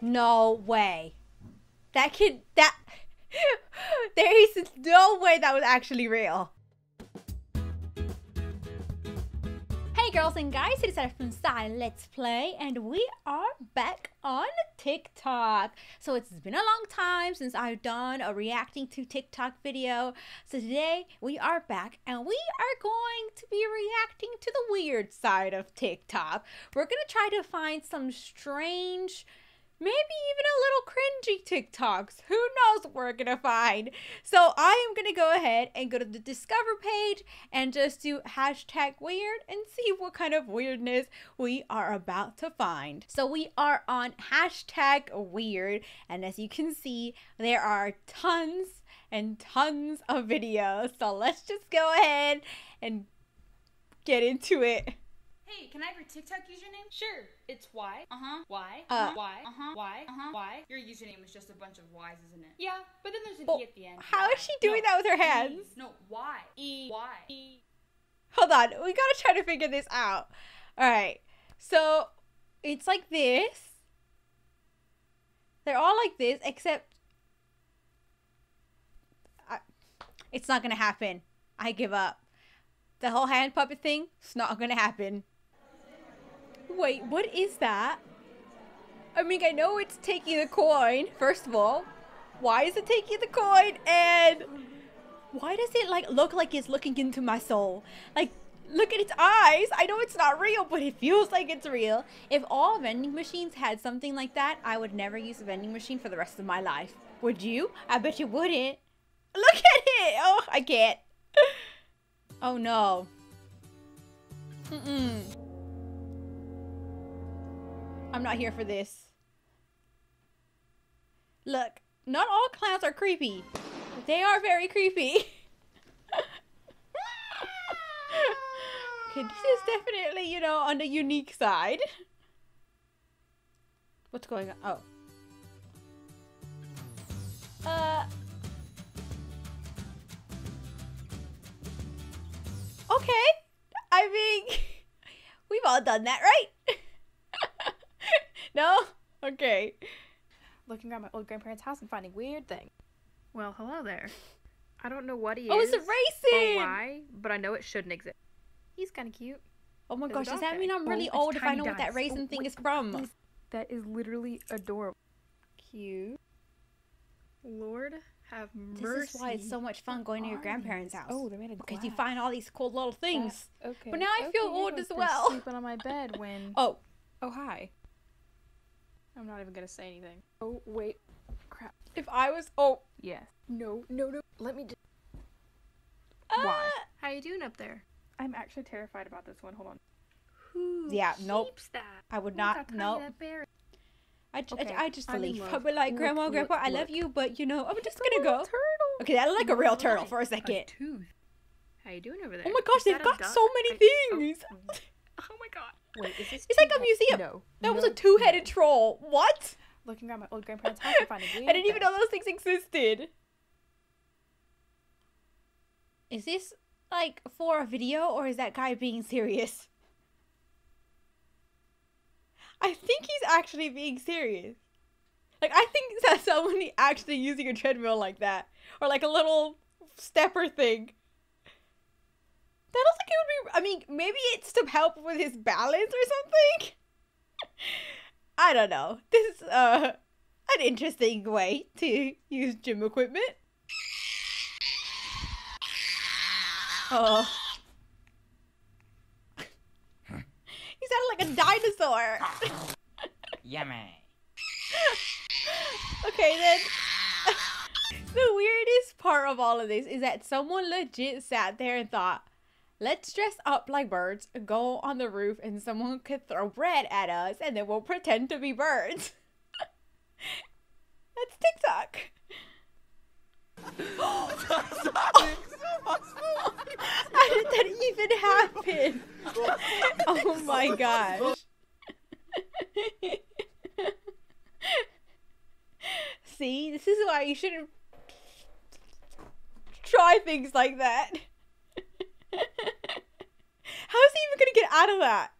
No way. That kid, that. there is no way that was actually real. Hey girls and guys, it is Sarah from Zai Let's Play, and we are back on TikTok. So it's been a long time since I've done a reacting to TikTok video. So today we are back and we are going to be reacting to the weird side of TikTok. We're gonna try to find some strange maybe even a little cringy TikToks. Who knows what we're gonna find? So I am gonna go ahead and go to the discover page and just do hashtag weird and see what kind of weirdness we are about to find. So we are on hashtag weird, and as you can see, there are tons and tons of videos. So let's just go ahead and get into it. Hey, can I have your TikTok username? Sure. It's Y. Uh huh. Y. Uh, Y. Uh huh. Y. Uh huh. Y. Your username is just a bunch of Y's, isn't it? Yeah, but then there's an Well, E at the end. How is she doing No, that with her E. hands? No, Y. E. Y. E. Hold on, we gotta try to figure this out. Alright, so it's like this. They're all like this, except. I, it's not gonna happen. I give up. The whole hand puppet thing, it's not gonna happen. Wait, what is that? I mean, I know it's taking the coin, first of all. Why is it taking the coin? And why does it like look like it's looking into my soul? Like, look at its eyes. I know it's not real, but it feels like it's real. If all vending machines had something like that, I would never use a vending machine for the rest of my life. Would you? I bet you wouldn't. Look at it. Oh, I can't. Oh no. Mm-mm. I'm not here for this. Look, not all clowns are creepy. They are very creepy. okay, this is definitely, you know, on the unique side. What's going on? Oh. Uh. Okay. I mean, we've all done that, right? no? Okay. looking around my old grandparents' house and finding weird things. Well, hello there. I don't know what he is. Oh, is it's a or racing! why, but I know it shouldn't exist. He's kind of cute. Oh my There's gosh, does that mean I'm Oh, really it's old if I Tiny know what that Dice. raisin Oh, thing wait, is from? That is literally adorable. Cute. Lord have mercy. This is why it's so much fun going to your grandparents' these? house. Oh, they're made of because you find all these cool little things. That- okay. But now I feel okay, old but as they're well. Sleeping on my bed when. Oh, Oh hi. I'm not even gonna say anything. Oh wait, crap. if I was oh, Yes. No, no, no. Let me. Just... uh, Why? How you doing up there? I'm actually terrified about this one. Hold on. Who Yeah, nope. that? I would Oh not. God, Tiny, No, that berry. I, j- I j- Okay, I just I'm in leave. love. I'd be like, Look, Grandma, look, Grandpa, I love you, but you know, I'm just gonna go. Turtle. Okay, that looked like a real real turtle for a second. tooth. How you doing over there? Oh my gosh, Is they've got duck? so many I- things. Oh Oh my god. Wait, is this It's like a museum. No. That was a two-headed no. troll. What? Looking around my old grandparents' house and finding weird I didn't even know those things existed. Is this like for a video or is that guy being serious? I think he's actually being serious. Like I think that's somebody actually using a treadmill like that or like a little stepper thing. That looks like it would be. I mean, maybe it's to help with his balance or something. I don't know. This is uh an interesting way to use gym equipment. Oh. he sounded like a dinosaur. Yummy. okay, then. the weirdest part of all of this is that someone legit sat there and thought, let's dress up like birds, go on the roof, and someone could throw bread at us, and then we'll pretend to be birds. That's TikTok. How did that even happen? Oh my gosh. See, this is why you shouldn't try things like that. How is he even gonna get out of that?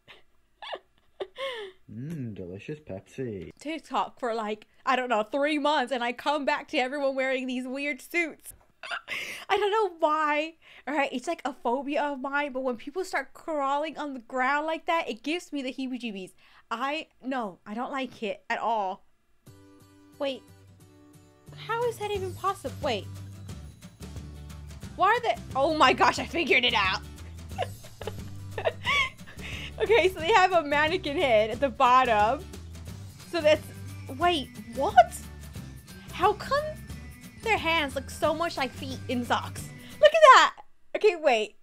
Mmm, delicious. Pepsi. TikTok for like, I don't know, three months, and I come back to everyone wearing these weird suits. I don't know why. All right, it's like a phobia of mine, but when people start crawling on the ground like that, it gives me the heebie jeebies. I, no, I don't like it at all. Wait, how is that even possible? Wait. Why are they? Oh my gosh, I figured it out. okay, so they have a mannequin head at the bottom. So that's. Wait, what? How come their hands look so much like feet in socks? Look at that! Okay, wait.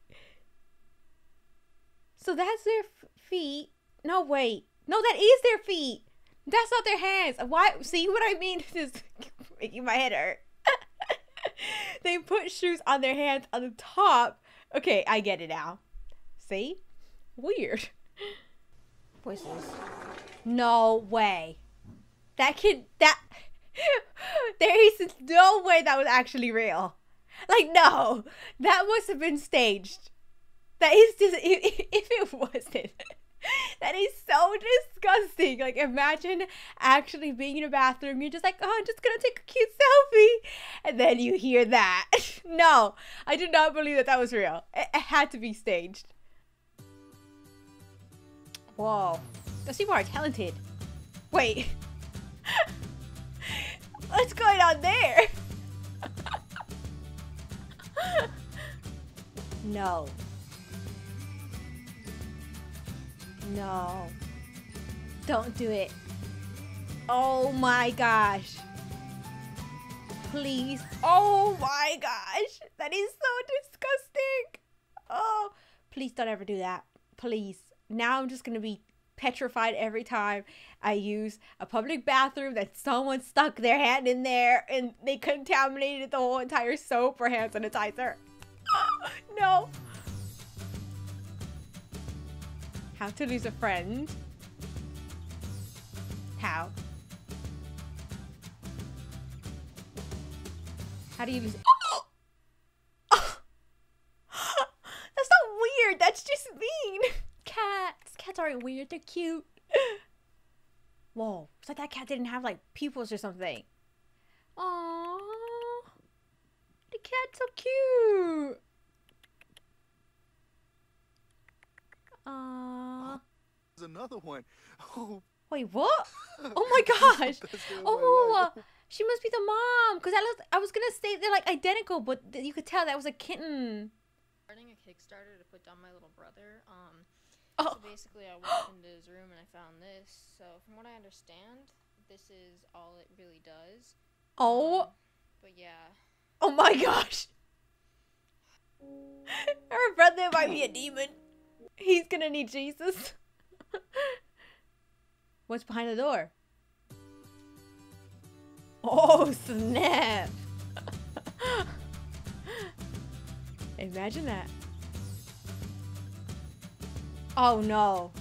So that's their feet. No, wait. No, that is their feet. That's not their hands. Why? See what I mean? This is making my head hurt. they put shoes on their hands on the top. Okay, I get it now. See? Weird. This? No way. That kid, that. there is no way that was actually real. Like, no. That must have been staged. That is just. If, if it wasn't. That is so disgusting. Like, imagine actually being in a bathroom. You're just like, oh, I'm just gonna take a cute selfie. And then you hear that. no, I did not believe that that was real. It, it had to be staged. Whoa. Those people are talented. Wait. What's going on there? no. No. Don't do it. Oh my gosh. Please. Oh my gosh. That is so disgusting. Oh, please don't ever do that. Please. Now I'm just going to be petrified every time I use a public bathroom that someone stuck their hand in there and they contaminated the whole entire soap or hand sanitizer. no. How to lose a friend? How? How do you lose? Oh! That's not weird. That's just mean. Cats. Cats aren't weird. They're cute. Whoa. It's like that cat didn't have like pupils or something. Aww. The cat's so cute. Aww. There's another one. Oh, Wait, what? Oh my gosh. oh, the one I uh, she must be the mom. Cause I was, I was gonna say they're like identical, but you could tell that was a kitten. Starting a Kickstarter to put down my little brother. Um, Oh, so basically, I walked into his room and I found this. So from what I understand, this is all it really does. oh, Um, but yeah, oh my gosh. Her brother might be a demon. He's gonna need Jesus. What's behind the door? Oh snap! Imagine that. Oh no.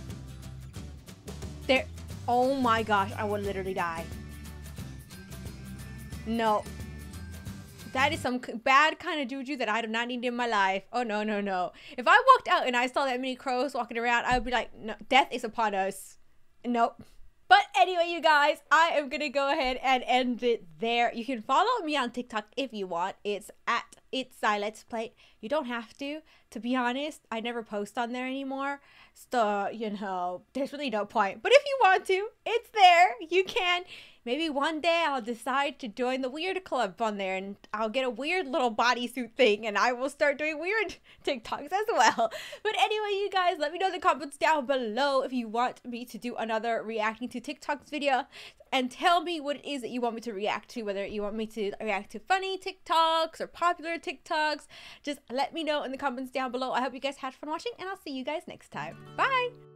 There. Oh my gosh, I would literally die. No. That is some bad kind of juju that I do not need in my life. Oh no, no, no. If I walked out and I saw that many crows walking around, I would be like, no, death is upon us. Nope. But anyway, you guys, I am gonna go ahead and end it there. You can follow me on TikTok if you want. It's at it's Let's Play. You don't have to. To be honest, I never post on there anymore. So you know, there's really no point. But if you want to, it's there. You can. Maybe one day I'll decide to join the weird club on there and I'll get a weird little bodysuit thing and I will start doing weird TikToks as well. But anyway, you guys, let me know in the comments down below if you want me to do another reacting to TikToks video and tell me what it is that you want me to react to, whether you want me to react to funny TikToks or popular TikToks. Just let me know in the comments down below. I hope you guys had fun watching and I'll see you guys next time. Bye!